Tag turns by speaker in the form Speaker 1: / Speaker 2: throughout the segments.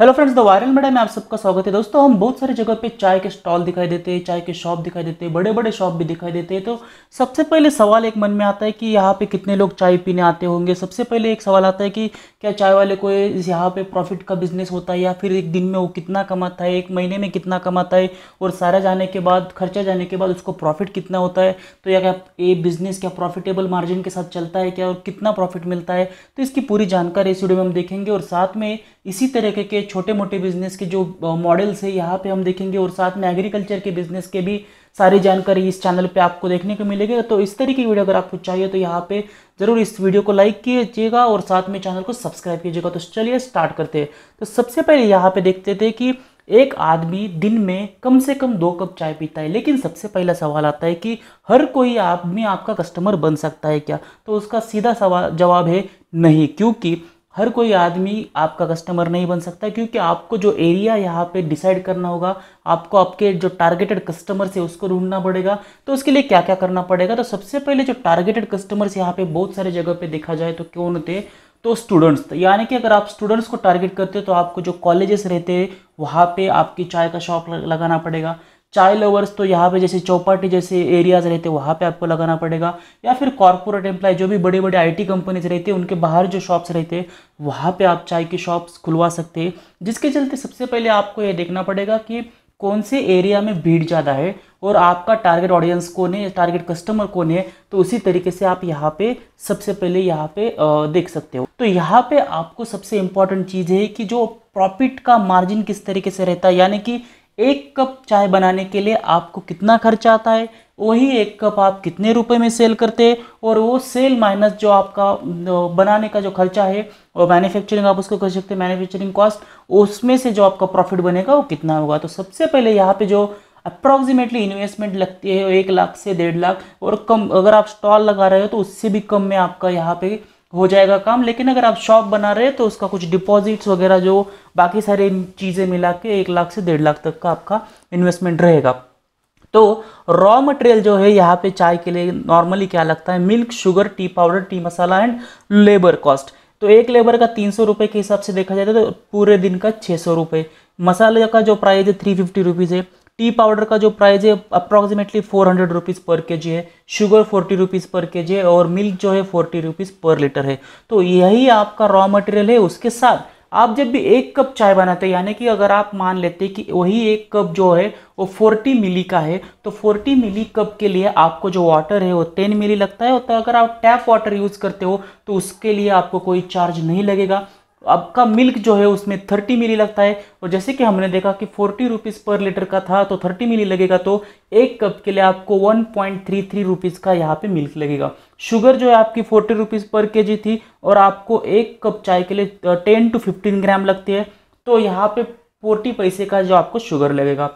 Speaker 1: Hello friends the viral media में आप सबका स्वागत है। दोस्तों, हम बहुत सारी जगह पे चाय के स्टॉल दिखाई देते हैं, चाय के शॉप दिखाई देते हैं बड़े बड़े शॉप भी दिखाई देते हैं। तो सबसे पहले सवाल एक मन में आता है कि यहाँ पे कितने लोग चाय पीने आते होंगे? सबसे पहले एक सवाल आता है कि क्या चाय वाले को यहाँ पे प्रॉफिट का बिज़नेस होता है या फिर एक दिन में वो कितना कमाता है, एक महीने में कितना कमाता है और सारा जाने के बाद, खर्चा जाने के बाद उसको प्रॉफिट कितना होता है? तो या क्या ये बिज़नेस क्या प्रॉफिटेबल मार्जिन के साथ चलता है क्या और कितना प्रॉफिट मिलता है? तो इसकी पूरी जानकारी इस वीडियो में हम देखेंगे और साथ में इसी तरीके के छोटे मोटे बिज़नेस के जो मॉडल्स है, यहाँ पे हम देखेंगे और साथ में एग्रीकल्चर के बिज़नेस के भी सारी जानकारी इस चैनल पे आपको देखने को मिलेगी। तो इस तरीके की वीडियो अगर आपको चाहिए तो यहाँ पे ज़रूर इस वीडियो को लाइक कीजिएगा और साथ में चैनल को सब्सक्राइब कीजिएगा। तो चलिए स्टार्ट करते हैं। तो सबसे पहले यहाँ पे देखते थे कि एक आदमी दिन में कम से कम दो कप चाय पीता है, लेकिन सबसे पहला सवाल आता है कि हर कोई आदमी आपका कस्टमर बन सकता है क्या? तो उसका सीधा सवाल जवाब है नहीं, क्योंकि हर कोई आदमी आपका कस्टमर नहीं बन सकता क्योंकि आपको जो एरिया यहाँ पे डिसाइड करना होगा, आपको आपके जो टारगेटेड कस्टमर्स है, उसको ढूंढना पड़ेगा। तो उसके लिए क्या क्या करना पड़ेगा? तो सबसे पहले जो टारगेटेड कस्टमर्स यहाँ पे बहुत सारे जगह पे देखा जाए तो क्यों होते तो स्टूडेंट्स यानी कि अगर आप स्टूडेंट्स को टारगेट करते हो तो आपको जो कॉलेजेस रहते हैं, वहाँ पे आपकी चाय का शॉप लगाना पड़ेगा। चाय लवर्स तो यहाँ पे जैसे चौपाटी जैसे एरियाज़ रहते हैं, वहाँ पे आपको लगाना पड़ेगा। या फिर कॉरपोरेट एम्प्लॉय जो भी बड़े बड़े आईटी कंपनीज़ रहते हैं, उनके बाहर जो शॉप्स रहते हैं, वहाँ पे आप चाय की शॉप्स खुलवा सकते हैं। जिसके चलते सबसे पहले आपको ये देखना पड़ेगा कि कौन से एरिया में भीड़ ज़्यादा है और आपका टारगेट ऑडियंस कौन है टारगेट कस्टमर कौन है तो उसी तरीके से आप यहाँ पे सबसे पहले यहाँ पे देख सकते हो। तो यहाँ पे आपको सबसे इंपॉर्टेंट चीज़ है कि जो प्रॉफिट का मार्जिन किस तरीके से रहता है, यानी कि एक कप चाय बनाने के लिए आपको कितना खर्चा आता है? वही एक कप आप कितने रुपए में सेल करते हैं? और वो सेल माइनस जो आपका बनाने का जो खर्चा है और मैन्युफैक्चरिंग आप उसको कर सकते हैं, मैन्युफैक्चरिंग कॉस्ट, उसमें से जो आपका प्रॉफिट बनेगा वो कितना होगा? तो सबसे पहले यहाँ पे जो अप्रॉक्सीमेटली इन्वेस्टमेंट लगती है, एक लाख से डेढ़ लाख, और कम, अगर आप स्टॉल लगा रहे हो तो उससे भी कम में आपका यहाँ पे हो जाएगा काम, लेकिन अगर आप शॉप बना रहे हैं तो उसका कुछ डिपॉजिट्स वगैरह जो बाकी सारे चीज़ें मिला के एक लाख से डेढ़ लाख तक का आपका इन्वेस्टमेंट रहेगा। तो रॉ मटेरियल जो है, यहाँ पे चाय के लिए नॉर्मली क्या लगता है? Milk sugar tea powder tea masala and labour cost तो एक लेबर का तीन सौ रुपये के हिसाब से देखा जाए तो पूरे दिन का छः सौ रुपये मसाले का जो प्राइस है थ्री फिफ्टी रुपीज़ है। टी पाउडर का जो प्राइस है अप्रॉक्सीमेटली फोर हंड्रेड रुपीज़ पर के जी है शुगर फोर्टी रुपीज़ पर के जी है और मिल्क जो है फोर्टी रुपीज़ पर लीटर है। तो यही आपका रॉ मटेरियल है, उसके साथ आप जब भी एक कप चाय बनाते हैं, यानी कि अगर आप मान लेते कि वही एक कप जो है, वो 40 मिली का है तो 40 मिली कप के लिए आपको जो वाटर है, वो 10 मिली लगता है। तो अगर आप टैप वाटर यूज़ करते हो तो उसके लिए आपको कोई चार्ज नहीं लगेगा। आपका मिल्क जो है उसमें थर्टी मिली लगता है। और जैसे कि हमने देखा कि फोर्टी रुपीज़ पर लीटर का था तो थर्टी मिली लगेगा तो एक कप के लिए आपको one point three three rupees का यहाँ पे मिल्क लगेगा। शुगर जो है आपकी फोर्टी रुपीज़ पर के जी थी और आपको एक कप चाय के लिए टेन टू फिफ्टीन ग्राम लगती है। तो यहाँ पे फोर्टी पैसे का जो आपको शुगर लगेगा।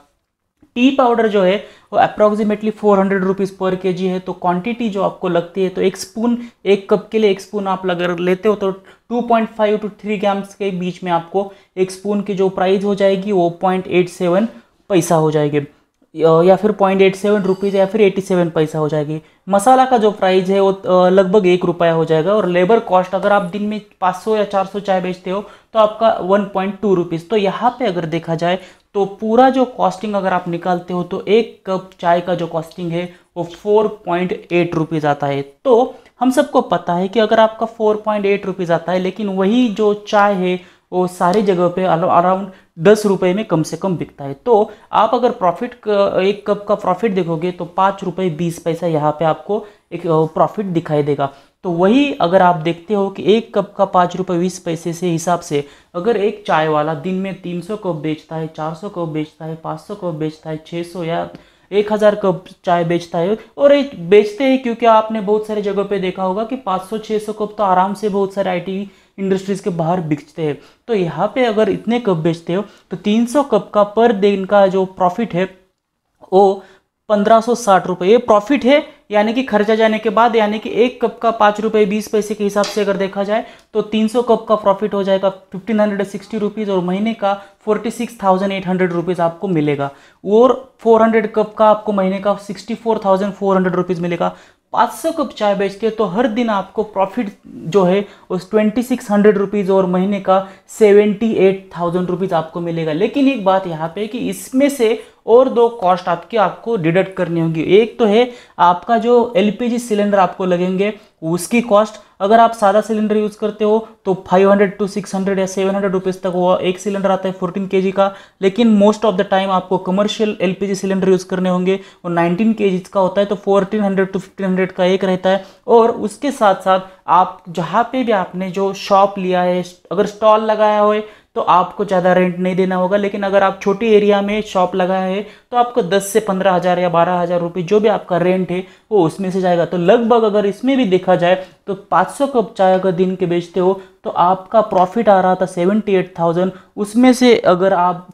Speaker 1: टी पाउडर जो है, वो अप्रॉक्सीमेटली फोर हंड्रेड रुपीज़ पर के जी है तो क्वांटिटी जो आपको लगती है तो एक स्पून एक कप के लिए एक स्पून आप अगर लेते हो तो 2.5 टू थ्री ग्राम्स के बीच में आपको एक स्पून की जो प्राइस हो जाएगी, वो पॉइंट एट सेवन पैसा हो जाएगी। या फिर पॉइंट एट सेवन रुपीज़ या फिर एटी सेवन पैसा हो जाएगी। मसाला का जो प्राइस है, वो लगभग एक रुपया हो जाएगा, और लेबर कॉस्ट अगर आप दिन में पाँच सौ या चार सौ चाय बेचते हो तो आपका वन पॉइंट टू रुपीज़ तो यहाँ पे अगर देखा जाए तो पूरा जो कॉस्टिंग अगर आप निकालते हो तो एक कप चाय का जो कॉस्टिंग है, वो फोर पॉइंट एट रुपीज़ आता है। तो हम सबको पता है कि अगर आपका फोर पॉइंट एट रुपीज़ आता है, लेकिन वही जो चाय है, वो सारी जगह पे अराउंड दस रुपये में कम से कम बिकता है। तो आप अगर प्रॉफिट एक कप का प्रॉफिट देखोगे तो पाँच रुपये बीस पैसा यहाँ पे आपको एक प्रॉफिट दिखाई देगा। तो वही अगर आप देखते हो कि एक कप का पाँच रुपये बीस पैसे से हिसाब से अगर एक चाय वाला दिन में तीन सौ कप बेचता है, चार सौ कप बेचता है, पाँच सौ कप बेचता है छः सौ या एक हज़ार कप चाय बेचता है और एक बेचते हैं क्योंकि आपने बहुत सारी जगह पे देखा होगा कि पाँच सौ कप तो आराम से बहुत सारे आईटी इंडस्ट्रीज़ के बाहर बिकते हैं। तो यहाँ पे अगर इतने कप बेचते हो तो तीन सौ कप का पर दिन का जो प्रॉफिट है, वो पंद्रह सौ साठ रुपये ये प्रॉफिट है, यानी कि खर्चा जाने के बाद, यानी कि एक कप का पाँच रुपये बीस पैसे के हिसाब से अगर देखा जाए तो तीन सौ कप का प्रॉफिट हो जाएगा फिफ्टीन हंड्रेड सिक्सटी रुपीज़ और महीने का forty six thousand eight hundred rupees आपको मिलेगा। और फोर हंड्रेड कप का आपको महीने का sixty four thousand four hundred rupees मिलेगा। 500 कप चाय बेचते हैं तो हर दिन आपको प्रॉफिट जो है, उस ट्वेंटी सिक्स हंड्रेड रुपीज़ और महीने का सेवेंटी एट थाउज़ेंड रुपीज़ आपको मिलेगा। लेकिन एक बात यहाँ पे कि इसमें से और दो कॉस्ट आपकी आपको डिडक्ट करनी होगी। एक तो है, आपका जो एलपीजी सिलेंडर आपको लगेंगे, उसकी कॉस्ट। अगर आप सादा सिलेंडर यूज़ करते हो तो 500 टू 600 या 700 रुपीज़ तक वो एक सिलेंडर आता है 14 के का। लेकिन मोस्ट ऑफ़ द टाइम आपको कमर्शियल एलपीजी सिलेंडर यूज़ करने होंगे, और 19 के का होता है तो 1400 टू 1500 का एक रहता है। और उसके साथ साथ आप जहाँ पे भी आपने जो शॉप लिया है, अगर स्टॉल लगाया हो तो आपको ज़्यादा रेंट नहीं देना होगा, लेकिन अगर आप छोटी एरिया में शॉप लगाया है तो आपको 10 से पंद्रह हज़ार या बारह हज़ार रुपये जो भी आपका रेंट है, वो उसमें से जाएगा। तो लगभग अगर इसमें भी देखा जाए तो 500 कप चाय अगर दिन के बेचते हो तो आपका प्रॉफिट आ रहा था सेवेंटी एट थाउज़ेंड उसमें से अगर आप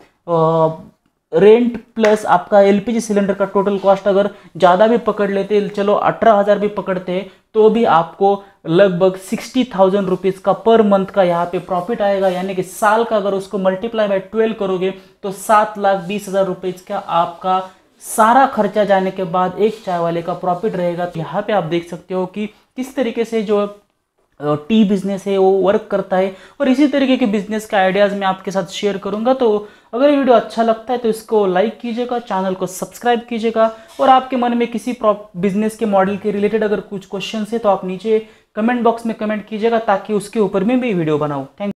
Speaker 1: रेंट प्लस आपका एलपीजी सिलेंडर का टोटल कॉस्ट अगर ज़्यादा भी पकड़ लेते, चलो अठारह हज़ार भी पकड़ते हैं तो भी आपको लगभग सिक्सटी थाउज़ेंड रुपीज़ का पर मंथ का यहाँ पे प्रॉफिट आएगा। यानी कि साल का अगर उसको मल्टीप्लाई बाय ट्वेल्व करोगे तो सात लाख बीस हज़ार रुपीज़ का आपका सारा खर्चा जाने के बाद एक चाय वाले का प्रॉफिट रहेगा। तो यहाँ पे आप देख सकते हो कि किस तरीके से जो टी बिज़नेस है, वो वर्क करता है। और इसी तरीके के बिज़नेस का आइडियाज़ मैं आपके साथ शेयर करूँगा। तो अगर ये वीडियो अच्छा लगता है तो इसको लाइक कीजिएगा चैनल को सब्सक्राइब कीजिएगा। और आपके मन में किसी बिज़नेस के मॉडल के रिलेटेड अगर कुछ क्वेश्चन है तो आप नीचे कमेंट बॉक्स में कमेंट कीजिएगा, ताकि उसके ऊपर में भी वीडियो बनाऊँ। थैंक